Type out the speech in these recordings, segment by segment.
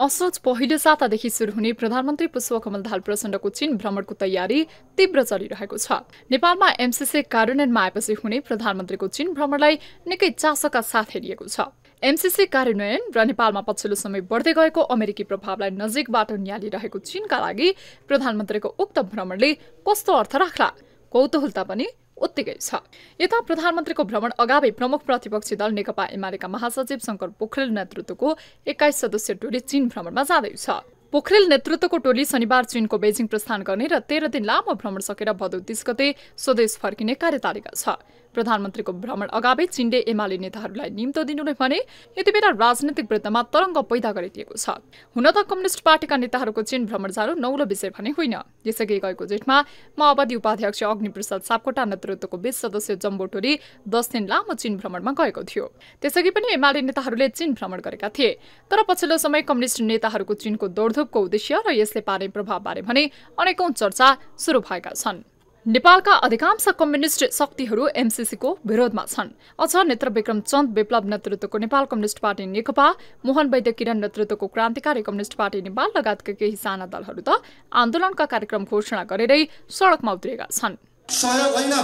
असोज पहिलो सातादेखि सुरु हुने प्रधानमन्त्री पुष्पकमल दाहाल प्रचण्डको चीन भ्रमणको तयारी तीव्र चलिरहेको छ। नेपालमा एमसिसी कार्यान्वयनमा आएपछि हुने प्रधानमन्त्रीको चीन भ्रमणलाई निकै चासोका साथ हेरिएको छ। एमसिसी कार्यान्वयन र नेपालमा पछिल्लो समय बढ्दै गएको अमेरिकी प्रभावलाई नजिकबाट निहालिरहेको चीनका लागि प्रधानमन्त्रीको उक्त भ्रमणले कस्तो अर्थ राख्ला? कौतूहलता पनि उत्तिकै छ। यता प्रधानमन्त्रीको भ्रमण अगावै प्रमुख प्रतिपक्षी दल नेकपा एमालेका महासचिव शङ्कर पोखरेल नेतृत्वको एक्काइस सदस्यीय टोली चीन भ्रमणमा जाँदैछ। पोखरेल नेतृत्वको टोली शनिबार चीनको बेजिङ प्रस्थान गर्ने र तेह्र दिन लामो भ्रमण सकेर भदौ तीस गते स्वदेश फर्किने कार्यतालिका छ। प्रधानमन्त्रीको भ्रमण अगावै चीनले एमाले नेताहरूलाई निम्तो दिनुले भने यति बेला राजनैतिक वृद्धमा तरङ्ग पैदा गरिदिएको छ। हुन त कम्युनिष्ट पार्टीका नेताहरूको चीन भ्रमण जानु नौलो विषय भने होइन। यसअघि गएको जेठमा माओवादी उपाध्यक्ष अग्निप्रसाद सापकोटा नेतृत्वको बीस सदस्यीय जम्बो टोली दस दिन लामो चीन भ्रमणमा गएको थियो। त्यसअघि पनि एमाले नेताहरूले चीन भ्रमण गरेका थिए। तर पछिल्लो समय कम्युनिष्ट नेताहरूको चीनको दौडधुपको उद्देश्य र यसले पार्ने प्रभावबारे भने अनेकौं चर्चा सुरु भएका छन्। नेपालका अधिकांश कम्युनिष्ट शक्तिहरू एमसिसीको विरोधमा छन्। अझ नेत्र विक्रम चन्द विप्लव नेतृत्वको नेपाल कम्युनिष्ट पार्टी नेकपा मोहन वैद्य किरण नेतृत्वको क्रान्तिकारी कम्युनिष्ट पार्टी नेपाल लगायतका केही साना दलहरू त आन्दोलनका कार्यक्रम घोषणा गरेरै सडकमा उत्रिएका छन्। सहयोग होइन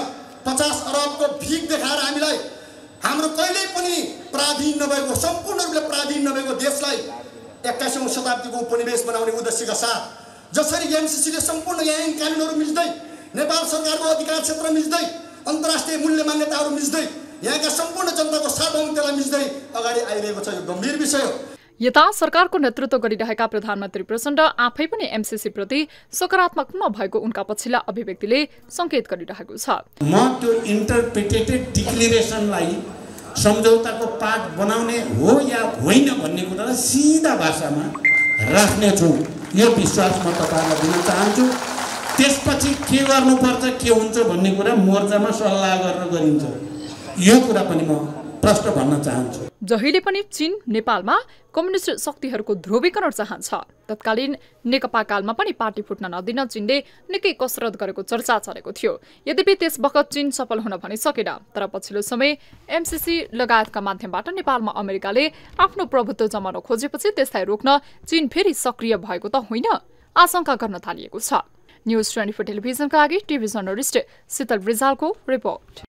पचास अरबको भिख देखाएर हामीलाई हाम्रो कहिल्यै पनि प्राधीन नभएको सम्पूर्ण रूपले प्राधीन नभएको देशलाई एक्काइसौँ शताब्दीको उपनिवेश बनाउने उद्देश्यका साथ जसरी एमसिसीले सम्पूर्ण यहाँ कानुनहरू मिल्दै नेपाल सरकारको अधिकार क्षेत्र मिच्दै अन्तर्राष्ट्रिय मूल्य मान्यताहरू मिच्दै यहाँका सम्पूर्ण जनताको सार्वभौमतालाई मिच्दै अगाडि आइरहेको छ यो गम्भीर विषय हो. यता सरकारको नेतृत्व गरिरहेका प्रधानमन्त्री प्रचण्ड आफै पनि एमसिसी प्रति सकारात्मक नभएको उनका पछिल्ला अभिव्यक्तिले सङ्केत गरिरहेको छ। म त्यो इन्टरप्रिटेटेड डिक्लेरेसनलाई सम्झौताको पाठ बनाउने हो या होइन भन्ने कुरालाई सिधा भाषामा राख्नेछु यो विश्वास म तपाईँहरूलाई दिन चाहन्छु। त्यसपछि के गर्नुपर्छ के हुन्छ भन्ने कुरा मोर्चामा सल्लाह गरेर गरिन्छ। यो कुरा पनि म प्रश्न भन्न चाहन्छु। जहिले पनि चीन नेपालमा कम्युनिस्ट शक्तिहरूको ध्रुवीकरण चाहन्छ तत्कालीन नेकपा कालमा पनि पार्टी फुट्न नदिन चीनले निकै कसरत गरेको चर्चा चलेको थियो। यद्यपि त्यस बखत चीन सफल हुन भने सकेन तर पछिल्लो समय एमसिसी लगायतका माध्यमबाट नेपालमा अमेरिकाले आफ्नो प्रभुत्व जमाउन खोजेपछि त्यसलाई रोक्न चीन फेरि सक्रिय भएको त होइन आशंका गर्न थालिएको छ। न्युज ट्वेन्टी फोर टेलिभिजनका लागि टिभी जर्नलिस्ट शीतल रिजालको रिपोर्ट।